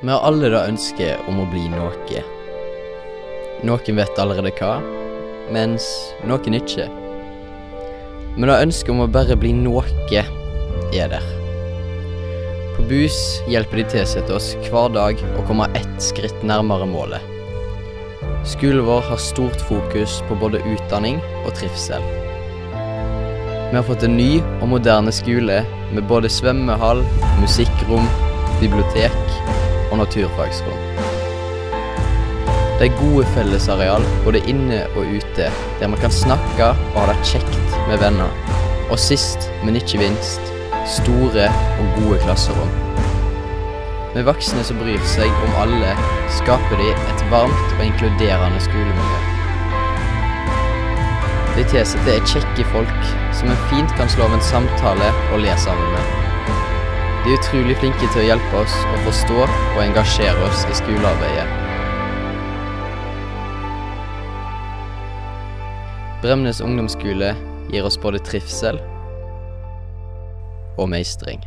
Vi har alle det ønsket om å bli noe. Noen vet allerede hva, mens noen ikke. Men det ønsket om å bare bli noe er der. På BUS hjelper de tilsette oss hver dag å komme ett skritt nærmere målet. Skolen vår har stort fokus på både utdanning og trivsel. Vi har fått en ny og moderne skole med både svømmehall, musikkrom, bibliotek og naturfagsrom. Det er gode fellesareal både inne og ute, der man kan snakke og ha det kjekt med venner. Og sist, men ikke minst, store og gode klasserom. Med voksne som bryr seg om alle, skaper de et varmt og inkluderende skolemiljø. De tilsatte er kjekke folk som en fint kan slå av en samtale og le sammen med. De er utrolig flinke til å hjelpe oss å forstå og engasjere oss i skolearbeidet. Bremnes ungdomsskole gir oss både trivsel og meistring.